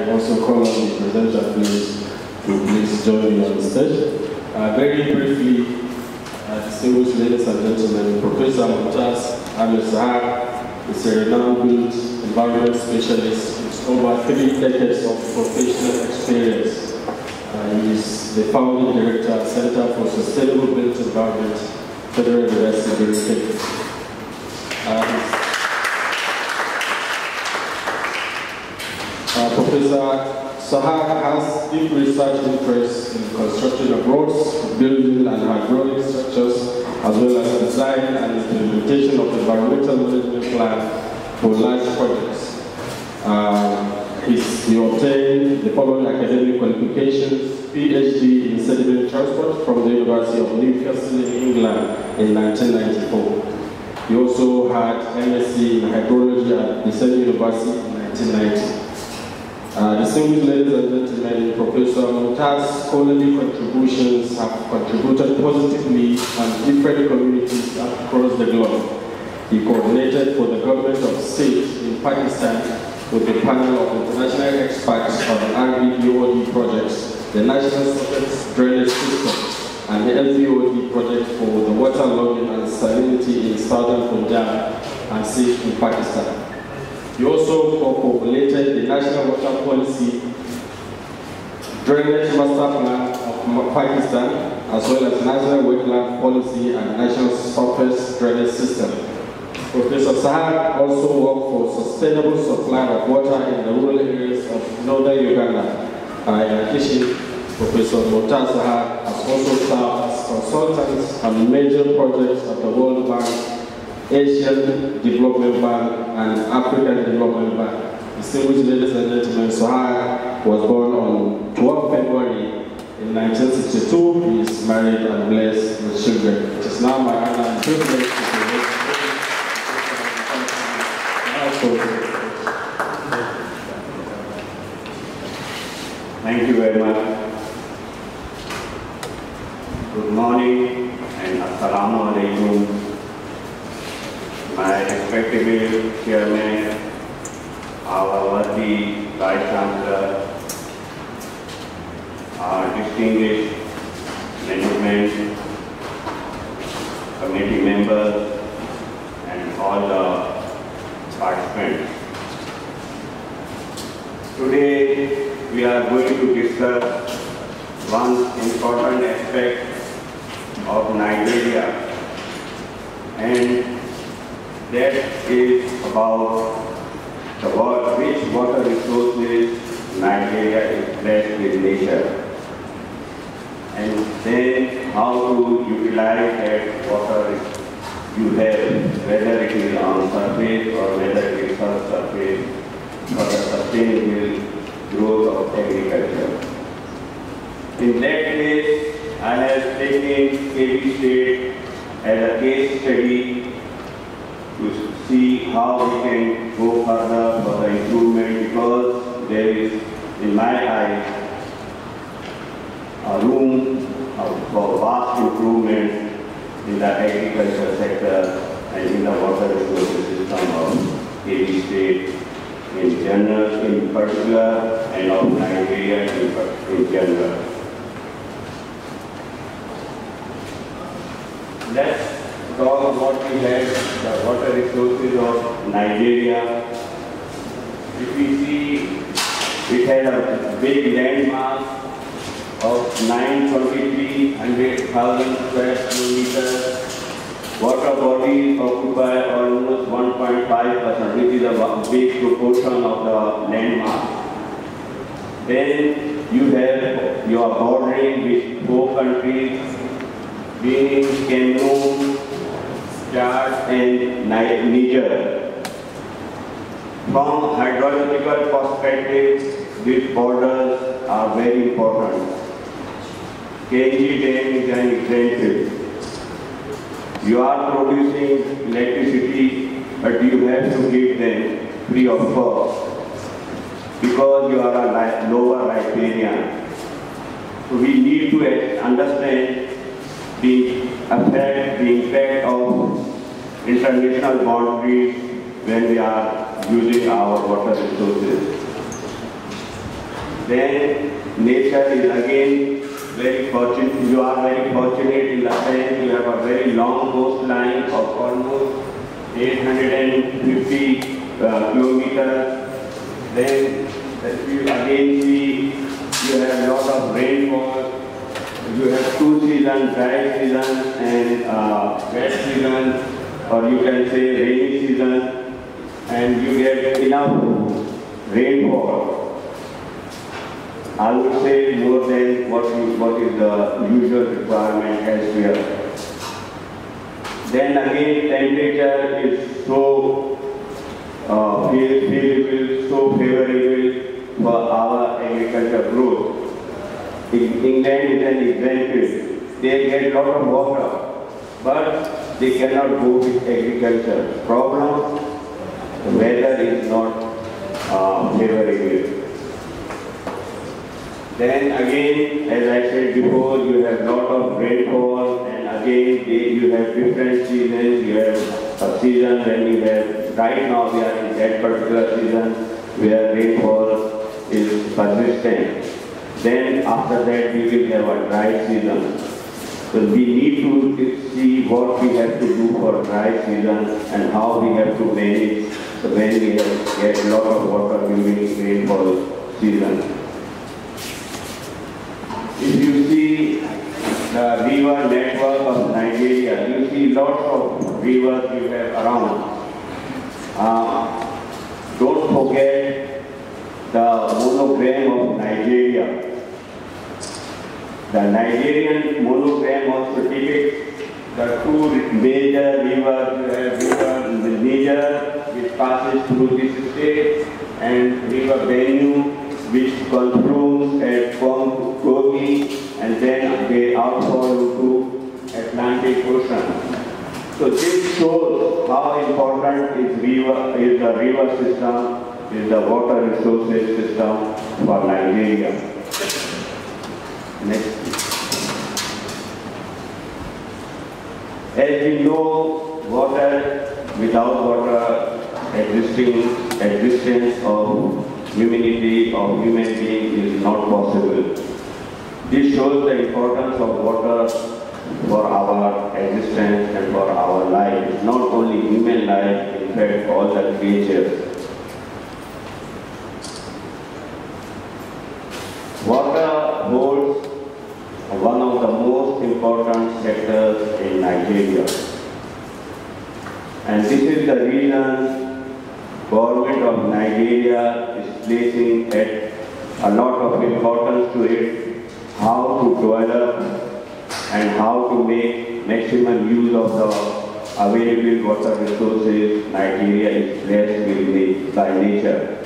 I also call on the presenter please to please join me on the stage. Uh, very briefly, uh, distinguished ladies and gentlemen, Professor Ahmed Sohag is a renowned environment specialist with over three decades of professional experience. Uh, he is the founding director at Center for Sustainable Built Environment, Federal University, Birnin Kebbi. Uh, Sohag has deep research interests in construction of roads, building and hydraulic structures, as well as design and implementation of environmental management plan for large projects. Uh, he obtained the following academic qualifications, PhD in sediment transport from the University of Newcastle in England in 1994. He also had MSc in hydrology at the same university in 1990. Uh, distinguished ladies and gentlemen, Professor Mumtaz's scholarly contributions have contributed positively on different communities across the globe. He coordinated for the government of State in Pakistan with a panel of international experts on RBOD projects, the National Surface Drainage System, and the LBOD project for the water logging and salinity in southern Punjab and Sindh in Pakistan. He also co-populated the National Water Policy Drainage Master Plan of Pakistan, as well as National Wetland Policy and National Surface Drainage System. Professor Sohag also worked for sustainable supply of water in the rural areas of northern Uganda. Uh, in addition, Professor Mumtaz Sohag has also served as consultant on major projects of the World Bank Asian Development Bank and African Development Bank. Distinguished ladies and gentlemen, Sohag was born on 12 February in 1962. He is married and blessed with children. It is now my honor and privilege to Thank you very much. Good morning and Assalamu alaikum my respectable chairman, our worthy Vice Chancellor, our distinguished management, committee members, and all the participants. Today, we are going to discuss one important aspect of Nigeria and that is about the water, which water resources Nigeria is blessed with nature. And then how to utilize that water you have, whether it is on surface or whether it is subsurface for the sustainable growth of agriculture. In that case, I have taken Kebbi State as a case study how we can go further for the improvement because there is, in my eyes, a room for vast improvement in the agriculture sector and in the water resources system of Kebbi State in general, in particular, and of Nigeria in, in general. Let's talk about we have the water resources of Nigeria. If we see, it has a big land mass of 923,000 square kilometers. Water bodies occupy almost 1.5%, which is a big proportion of the land mass. Then you have your bordering with four countries, being Cameroon, Chad and Niger. From hydrological perspective, these borders are very important. Kainji Dam is an example. You are producing electricity, but you have to give them free of cost because you are a lower riparian. So we need to understand the affect the impact of international boundaries when we are using our water resources. Then nature is again very fortunate. You are very fortunate in the sense you have a very long coastline of almost 850 uh, kilometers. Then you again see you have a lot of rainfall. You have two seasons, dry season and uh, wet season, or you can say rainy season, and you get enough rainfall. I would say more than what, you, what is the usual requirement as elsewhere. Then again, temperature is so uh, favorable, so favorable for our agriculture growth. In England is an example. They get a lot of water, but they cannot go with agriculture. Problem, the weather is not uh, favorable. Then again, as I said before, you have lot of rainfall and again you have different seasons. You have a season when you have, right now we are in that particular season where rainfall is persistent. Then after that we will have a dry season. So we need to see what we have to do for dry season and how we have to manage when we have get a lot of water during rainfall season. If you see the river network of Nigeria, you see lots of rivers you have around. Uh, don't forget the monogram of Nigeria. The Nigerian monogram also depicts the two major rivers. Have river uh, Niger, which passes through this state, and river Benue, which conflues at Kogi and then they outfall into Atlantic Ocean. So this shows how important is river is the river system, is the water resources system for Nigeria. Next. As we know, water without water existing existence of humanity of human being is not possible. This shows the importance of water for our existence and for our life, not only human life, in fact all the creatures. Water holds one of the most important sectors in Nigeria. And this is the reason government of Nigeria is placing a lot of importance to it, how to develop and how to make maximum use of the available water resources Nigeria is blessed with by nature.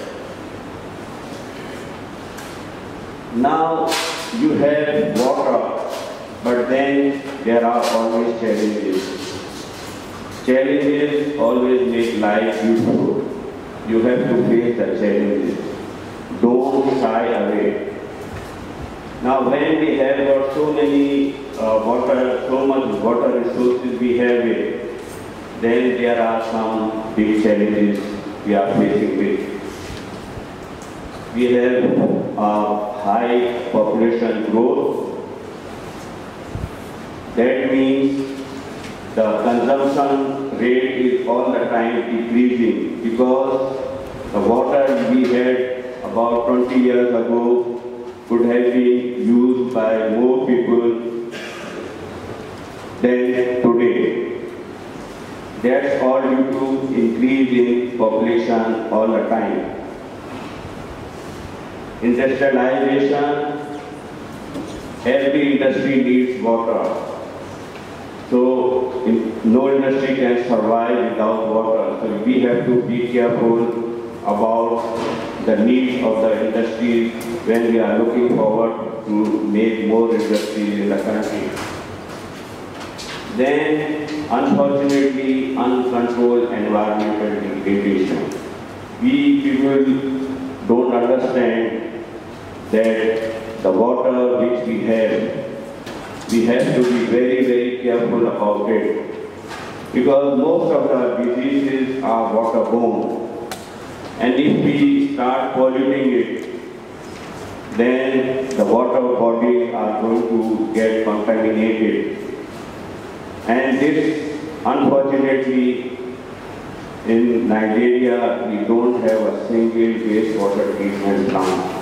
Now you have water, but then there are always challenges. Challenges always make life beautiful you have to face the challenges. Don't shy away. Now when we have got so many uh, water, so much water resources we have it, then there are some big challenges we are facing with. We have a high population growth. That means the consumption rate is all the time decreasing because the water we had about 20 years ago could have been used by more people than today. That's all due to increase in population all the time. Industrialization, every industry needs water. So in, no industry can survive without water. So we have to be careful about the needs of the industry when we are looking forward to make more industries in the country. Then, unfortunately, uncontrolled environmental degradation. We people don't understand that the water which we have we have to be very, very careful about it. Because most of the diseases are waterborne. And if we start polluting it, then the water bodies are going to get contaminated. And this, unfortunately, in Nigeria, we don't have a single wastewater treatment plant.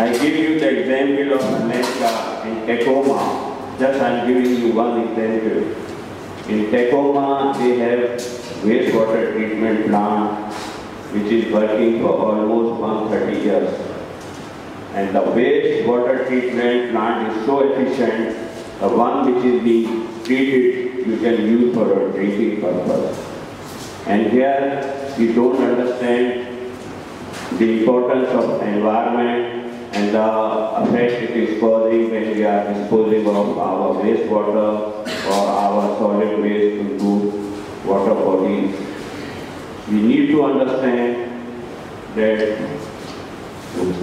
I give you the example of America in Tacoma. Just I'm giving you one example. In Tacoma, they have wastewater treatment plant which is working for almost 130 years. And the wastewater treatment plant is so efficient, the one which is being treated you can use for a drinking purpose. And here we don't understand the importance of environment and uh, the effect it is causing when we are disposing of our wastewater or our solid waste into water bodies. We need to understand that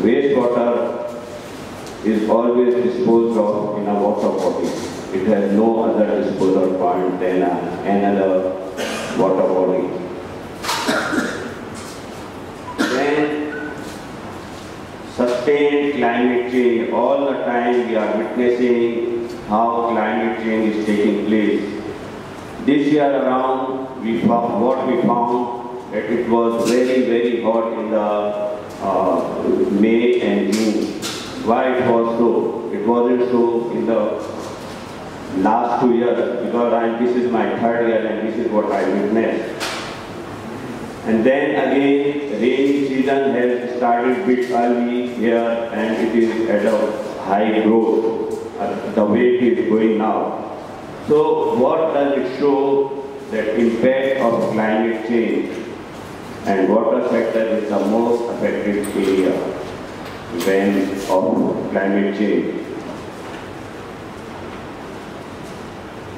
wastewater is always disposed of in a water body. It has no other disposal point than another water body. Then sustained climate change. All the time we are witnessing how climate change is taking place. This year around, we found what we found that it was very, very hot in the uh, May and June. Why it was so? It wasn't so in the last two years because I, this is my third year and this is what I witnessed. And then again, rainy season has started bit early here and it is at a high growth, uh, the way it is going now. So what does it show? That impact of climate change and water sector is the most affected area when of climate change.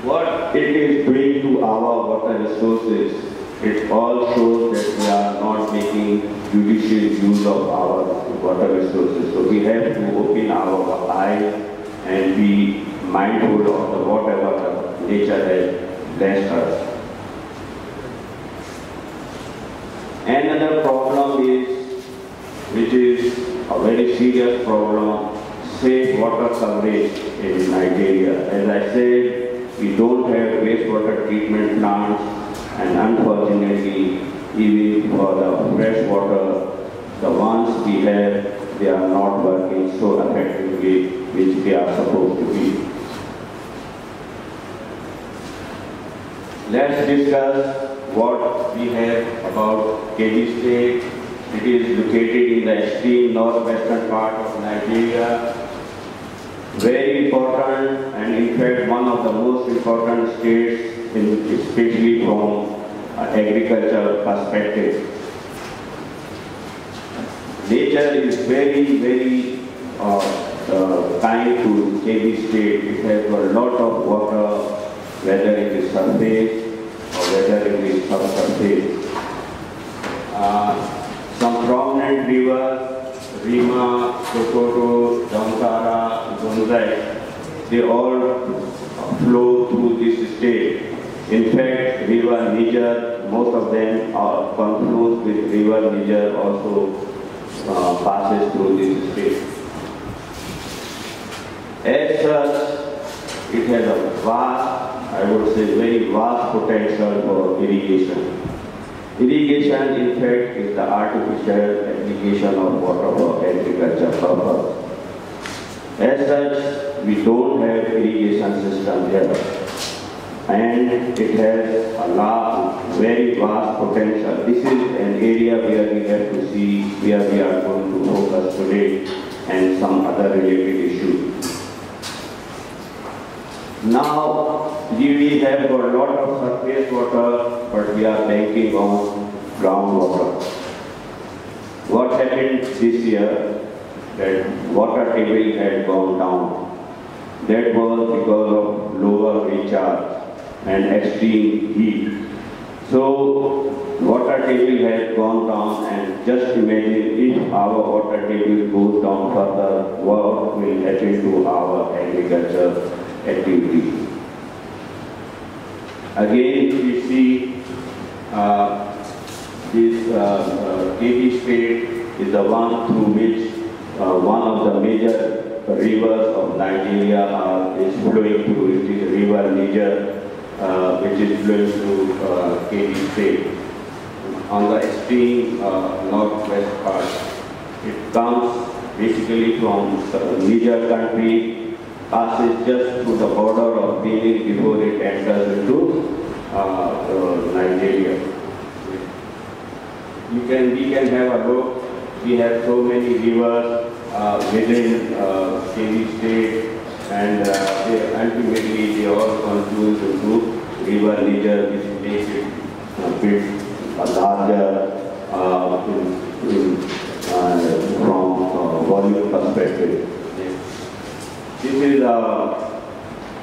What it is doing to our water resources, it all shows that we are not making judicious use of our water resources. So we have to open our eyes and be mindful of the whatever nature has blessed us. Another problem is, which is a very serious problem, safe water coverage in Nigeria. As I said, we don't have wastewater treatment plants and unfortunately, even for the fresh water, the ones we have, they are not working so effectively which they are supposed to be. Let's discuss what we have about Kebbi State. It is located in the extreme northwestern part of Nigeria. Very important and in fact one of the most important states, in, especially from uh, agricultural perspective. Nature is very, very uh, uh, kind to Kebbi State. It has a lot of water, whether it is surface or whether it is subsurface. Uh, some prominent rivers, Rima, Sokoto, Damkara, Gunzai, they all flow through this state. In fact, river Niger, most of them are confluence with river Niger also uh, passes through this state. As such, it has a vast, I would say very vast potential for irrigation. Irrigation, in fact, is the artificial application of water for agriculture purpose. As such, we don't have irrigation system here. And it has a large, very vast potential. This is an area where we have to see where we are going to focus today and some other related issues. Now, we have got a lot of surface water, but we are banking on groundwater. What happened this year, that water table had gone down. That was because of lower recharge and extreme heat. So, water table has gone down and just imagine if our water table goes down further, what will happen to our agriculture activity. Again, we see uh, this uh, uh, state is the one through which uh, one of the major rivers of Nigeria is flowing through. It is river Niger, uh, which is through uh, Kebbi state. On the extreme uh, northwest part, it comes basically from Niger country, passes just to the border of Benin before it enters into uh, uh, Nigeria. You can, we can have a look. We have so many rivers uh, within uh, Kebbi state and uh, they, ultimately they all confluence into river Niger which makes it a bit larger uh, in, in, uh, from uh, volume perspective. This is uh,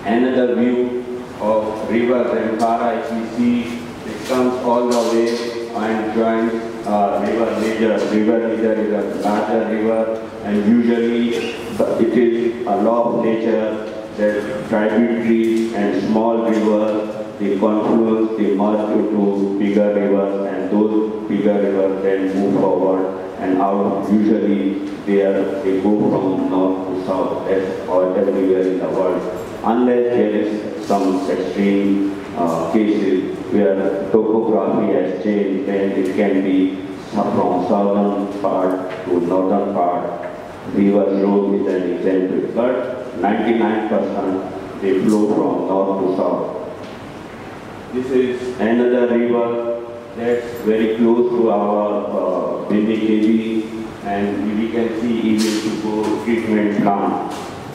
another view of river Zamfara. If you see, it comes all the way and joins uh, river Niger. River Niger is a larger river and usually it is a law of nature that tributaries and small rivers, they confluence, they merge into bigger rivers and those bigger rivers then move forward and out usually they, are, they go from north to south as or everywhere in the world unless there is some extreme uh, cases where topography has changed then it can be from southern part to northern part. River road is an example but 99% they flow from north to south. This is another river that's very close to our uh, Bindi and we can see even to go treatment plant.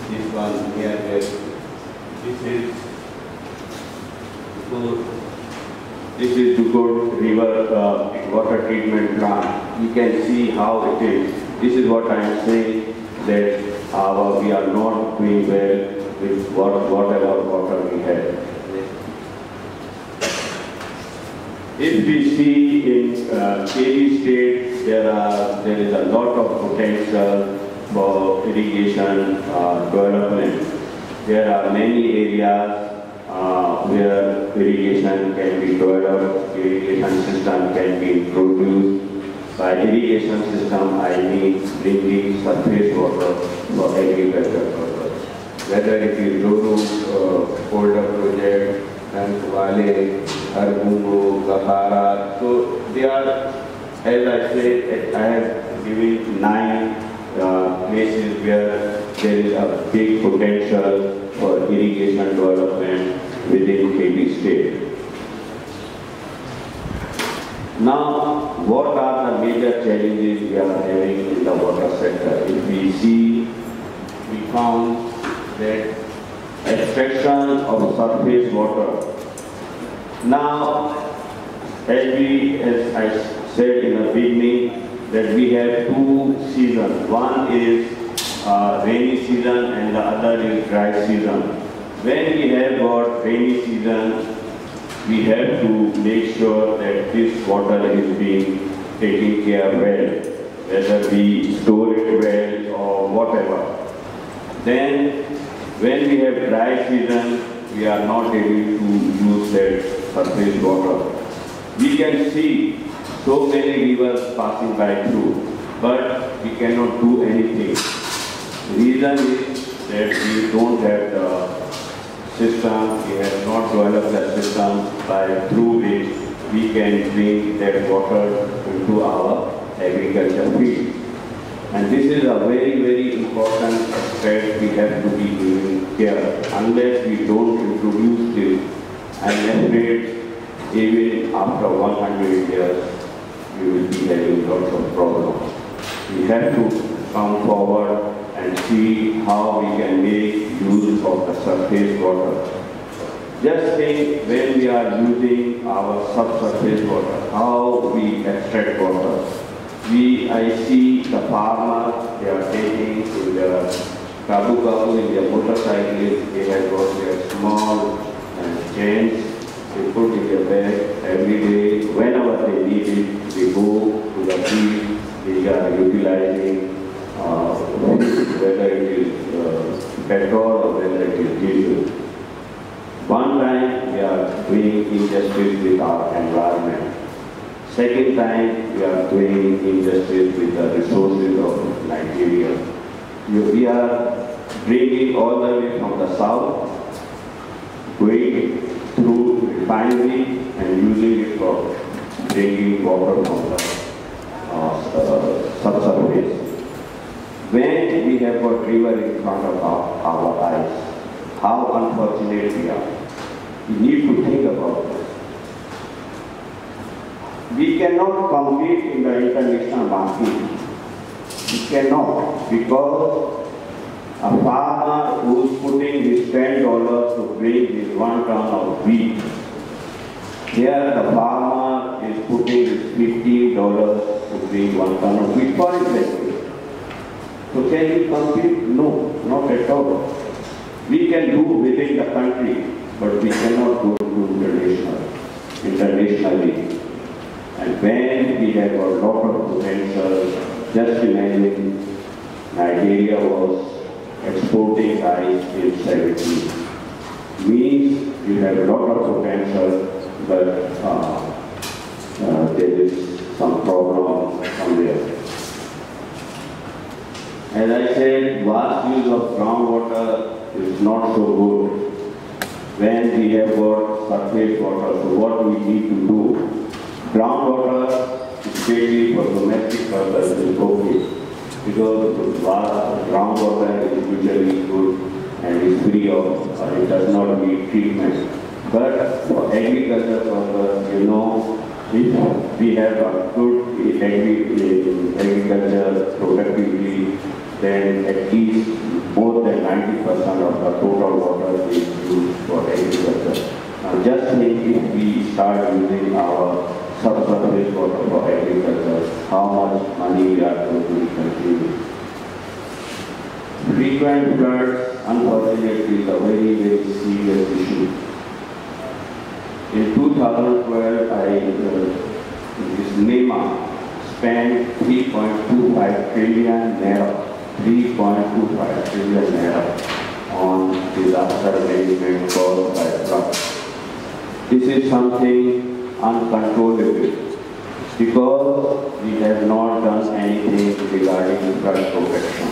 This one here, this is this is Dugot River uh, water treatment plant. You can see how it is. This is what I am saying that our, we are not doing well with what, whatever water we have. If we see in uh, Kebbi state, there are there is a lot of potential for irrigation uh, development. There are many areas uh, where irrigation can be developed, irrigation system can be introduced. By irrigation system, I mean bringing surface water for agriculture purpose. Whether it is Zauro uh, Polder project, and Wale, Argungu, Gahara. So they are, as I said, I have given nine uh, places where there is a big potential for irrigation development within Kebbi state. Now, what are the major challenges we are having in the water sector? If we see, we found that extraction of surface water. Now, as we, as I said in the beginning, that we have two seasons. One is uh, rainy season and the other is dry season. When we have got rainy season, we have to make sure that this water is being taken care well, whether we store it well or whatever. Then when we have dry season, we are not able to use that surface water. We can see so many rivers passing by through, but we cannot do anything. The reason is that we don't have the system, we have not developed the system by through which we can bring that water into our agriculture field. And this is a very, very important aspect we have to be doing here. Unless we don't introduce this, I'm even after 100 years, we will be having lots of problems. We have to come forward water. Just think when we are using our subsurface water, how we extract water we, I see the farmers, they are taking in the kabu kabu in their motorcycles, they have got their small uh, chains, they put in their bag every day. Whenever they need it, they go to the field, they are utilizing uh, whether it is uh, petrol or whether diesel. One time we are doing injustice with our environment. Second time, we are doing injustice with the resources of Nigeria. We are bringing all the way from the south, going through refinery and using it for bringing water from the uh, uh, subsurface. When we have got river in front of our, our eyes, how unfortunate we are. We need to think about this. We cannot compete in the international market. We cannot because a farmer who's putting his ten dollars to bring his one ton of wheat, here the farmer is putting his fifty dollars to bring one ton of wheat for example. So can we compete? No, not at all. We can do within the country, but we cannot go to international, internationally. And when we have a lot of potential, just imagine Nigeria was exporting rice in 70. Means you have a lot of potential, but uh, uh, there is some problem somewhere. As I said, vast use of groundwater is not so good. When we have got surface water, so what we need to do Groundwater, especially for domestic purpose, is okay. Because groundwater is usually good and is free of, uh, it does not need treatment. But for agriculture purpose, you know, if we have a good agri agriculture productivity, then at least more than 90% of the total water is used for agriculture. Now just think if we start using our subsurface water for agriculture, how much money we are going to be consuming. Frequent floods, unfortunately, is a very, very serious issue. In 2012, I, uh, this NEMA spent 3.25 trillion naira, 3.25 trillion naira on disaster management caused by floods. This is something uncontrollable because we have not done anything regarding flood protection.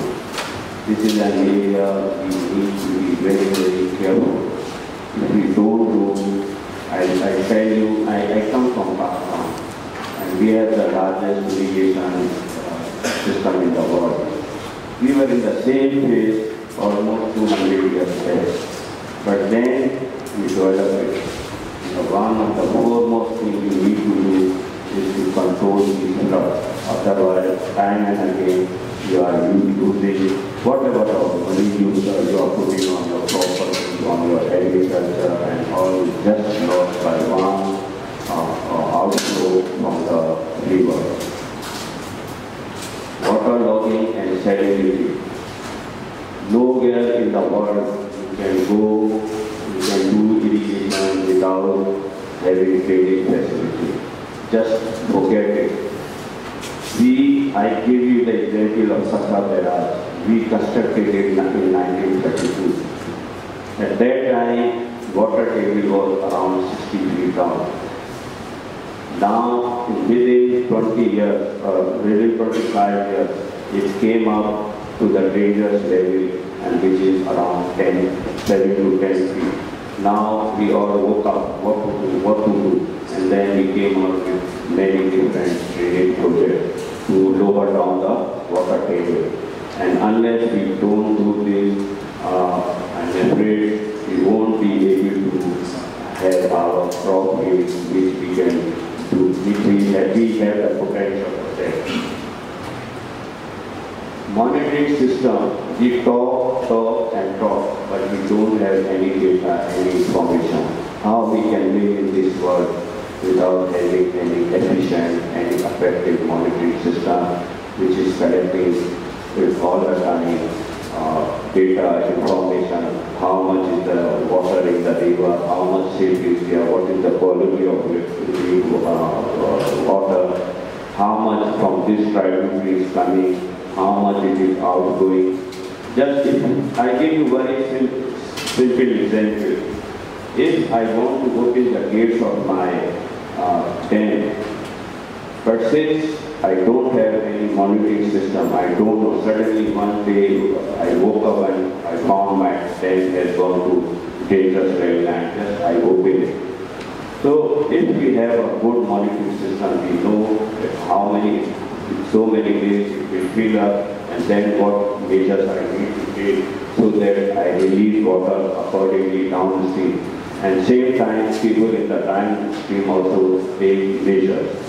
This is an area we need to be very, very careful. If we don't do, I, I tell you, I, I come from Pakistan and we have the largest irrigation uh, system in the world. We were in the same place almost 200 years back. But then we developed it one of the foremost things you need to do is to control these drugs. Otherwise, time and again, you are using whatever money you, you are putting on your property, on your agriculture, and all is just lost by one uh, uh, outflow from the river. Water logging and salinity. Nowhere in the world you can go you can do irrigation without having drainage facility. Just forget it. We, I give you the example of Sukkur Barrage. We constructed it in 1932. At that time, water table was around 60 feet down. Now, within 20 years, or within 25 years, it came up to the dangerous level and which is around 10, 7 to 10 feet. Now we all woke up what to do, what to do, and then we came up with many different drainage projects to lower down the water table. And unless we don't do this, uh, I'm afraid we won't be able to have our crop which we can do, which we have the potential for that monitoring system, we talk, talk and talk, but we don't have any data, any information. How we can live in this world without having any efficient, any effective monitoring system, which is collecting with all the time uh, data, information, how much is the water in the river, how much safe is there, what is the quality of the uh, water, how much from this tributary is coming, how much it is outgoing. Just if I give you very simple, simple example. If I want to open the gates of my uh, tent, But since I don't have any monitoring system, I don't know. Suddenly one day I woke up and I found my tank has gone to dangerous well and just I opened it. So if we have a good monitoring system, we know how many, so many days it will fill up and then what measures I need to take so that I release water accordingly downstream. And same time, people in the downstream also take measures.